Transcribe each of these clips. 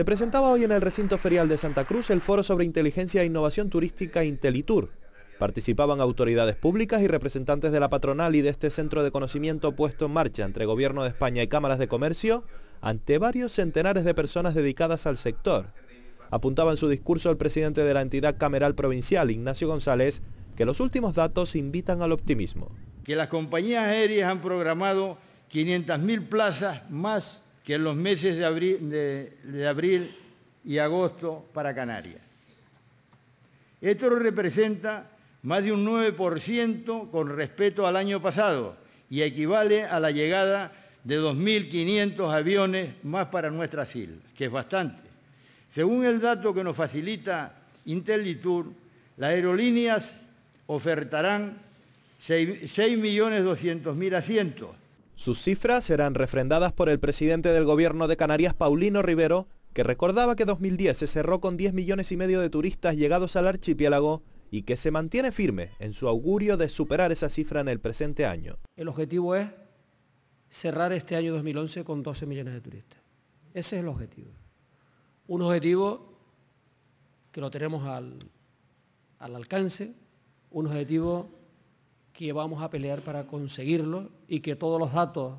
Se presentaba hoy en el recinto ferial de Santa Cruz el foro sobre inteligencia e innovación turística Intelitur. Participaban autoridades públicas y representantes de la patronal y de este centro de conocimiento puesto en marcha entre Gobierno de España y cámaras de comercio ante varios centenares de personas dedicadas al sector. Apuntaba en su discurso el presidente de la entidad cameral provincial, Ignacio González, que los últimos datos invitan al optimismo. Que las compañías aéreas han programado 500.000 plazas más que en los meses de abril, y agosto para Canarias. Esto representa más de un 9% con respecto al año pasado y equivale a la llegada de 2.500 aviones más para nuestras islas, que es bastante. Según el dato que nos facilita Intelitur, las aerolíneas ofertarán 6.200.000 asientos. Sus cifras serán refrendadas por el presidente del gobierno de Canarias, Paulino Rivero, que recordaba que 2010 se cerró con 10 millones y medio de turistas llegados al archipiélago y que se mantiene firme en su augurio de superar esa cifra en el presente año. El objetivo es cerrar este año 2011 con 12 millones de turistas. Ese es el objetivo. Un objetivo que lo tenemos al, al alcance, un objetivo que vamos a pelear para conseguirlo y que todos los datos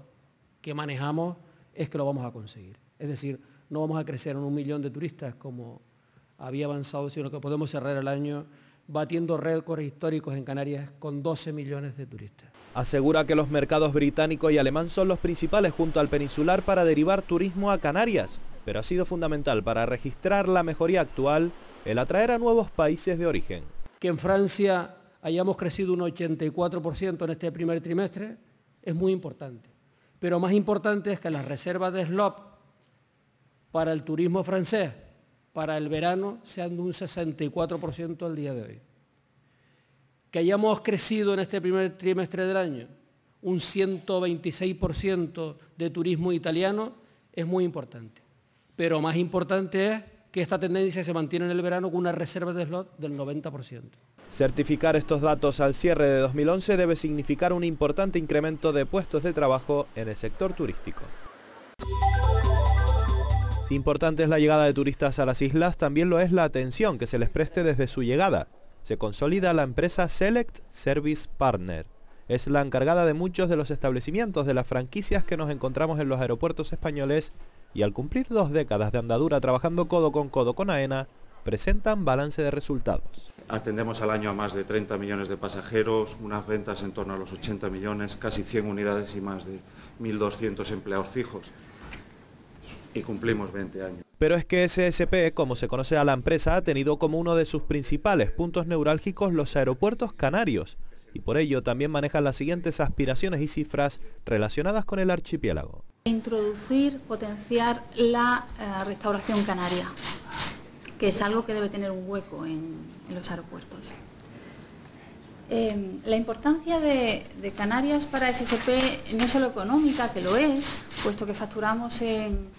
que manejamos es que lo vamos a conseguir. Es decir, no vamos a crecer en un millón de turistas como había avanzado, sino que podemos cerrar el año batiendo récords históricos en Canarias con 12 millones de turistas. Asegura que los mercados británico y alemán son los principales junto al peninsular para derivar turismo a Canarias, pero ha sido fundamental para registrar la mejoría actual el atraer a nuevos países de origen. Que en Francia hayamos crecido un 84% en este primer trimestre es muy importante, pero más importante es que las reservas de slot para el turismo francés para el verano sean de un 64% al día de hoy. Que hayamos crecido en este primer trimestre del año un 126% de turismo italiano es muy importante. Pero más importante es que esta tendencia se mantiene en el verano con una reserva de slot del 90%. Certificar estos datos al cierre de 2011 debe significar un importante incremento de puestos de trabajo en el sector turístico. Si importante es la llegada de turistas a las islas, también lo es la atención que se les preste desde su llegada. Se consolida la empresa Select Service Partner. Es la encargada de muchos de los establecimientos de las franquicias que nos encontramos en los aeropuertos españoles y al cumplir dos décadas de andadura trabajando codo con codo con AENA, presentan balance de resultados. Atendemos al año a más de 30 millones de pasajeros, unas ventas en torno a los 80 millones, casi 100 unidades y más de 1.200 empleados fijos y cumplimos 20 años. Pero es que SSP, como se conoce a la empresa, ha tenido como uno de sus principales puntos neurálgicos los aeropuertos canarios y por ello también maneja las siguientes aspiraciones y cifras relacionadas con el archipiélago. Introducir, potenciar la eh, restauración canaria, que es algo que debe tener un hueco en, los aeropuertos. Eh, la importancia de, Canarias para SSP no solo económica, que lo es, puesto que facturamos en,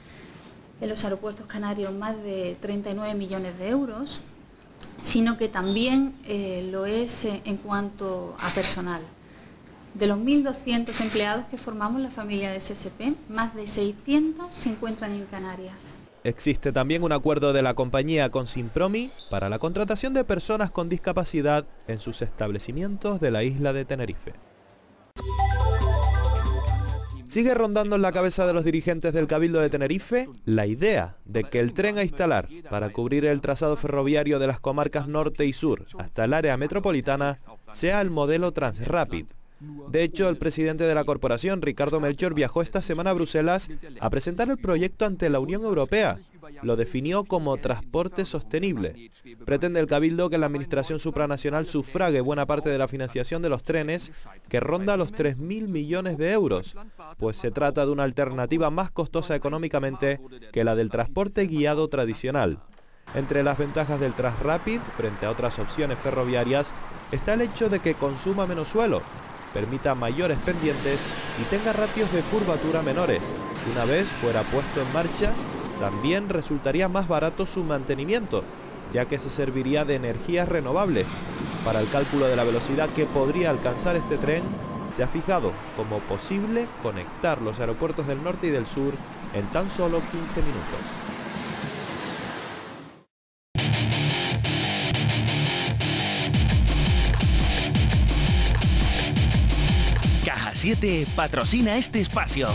en los aeropuertos canarios más de 39 millones de euros, sino que también eh, lo es eh, en cuanto a personal. De los 1.200 empleados que formamos la familia de SSP, más de 600 se encuentran en Canarias. Existe también un acuerdo de la compañía con Simpromi para la contratación de personas con discapacidad en sus establecimientos de la isla de Tenerife. Sigue rondando en la cabeza de los dirigentes del Cabildo de Tenerife la idea de que el tren a instalar para cubrir el trazado ferroviario de las comarcas norte y sur hasta el área metropolitana sea el modelo Transrapid, de hecho, el presidente de la corporación, Ricardo Melchor, viajó esta semana a Bruselas a presentar el proyecto ante la Unión Europea. Lo definió como transporte sostenible. Pretende el Cabildo que la Administración Supranacional sufrague buena parte de la financiación de los trenes, que ronda los 3.000 millones de euros, pues se trata de una alternativa más costosa económicamente que la del transporte guiado tradicional. Entre las ventajas del Transrapid, frente a otras opciones ferroviarias, está el hecho de que consuma menos suelo, permita mayores pendientes y tenga ratios de curvatura menores. Una vez fuera puesto en marcha, también resultaría más barato su mantenimiento, ya que se serviría de energías renovables. Para el cálculo de la velocidad que podría alcanzar este tren, se ha fijado como posible conectar los aeropuertos del norte y del sur en tan solo 15 minutos. 7 patrocina este espacio.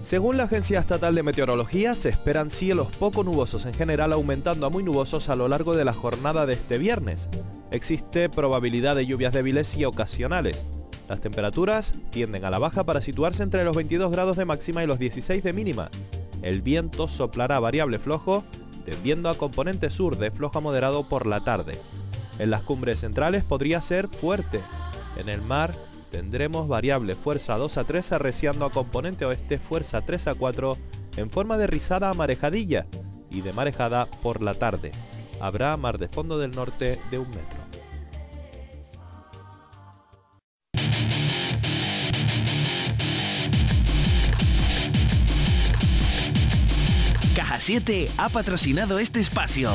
Según la Agencia Estatal de Meteorología, se esperan cielos poco nubosos en general aumentando a muy nubosos a lo largo de la jornada de este viernes. Existe probabilidad de lluvias débiles y ocasionales. Las temperaturas tienden a la baja para situarse entre los 22 grados de máxima y los 16 de mínima. El viento soplará variable flojo, tendiendo a componente sur de flojo a moderado por la tarde. En las cumbres centrales podría ser fuerte. En el mar tendremos variable fuerza 2 a 3 arreciando a componente oeste fuerza 3 a 4 en forma de rizada a marejadilla y de marejada por la tarde. Habrá mar de fondo del norte de un metro. 7 ha patrocinado este espacio.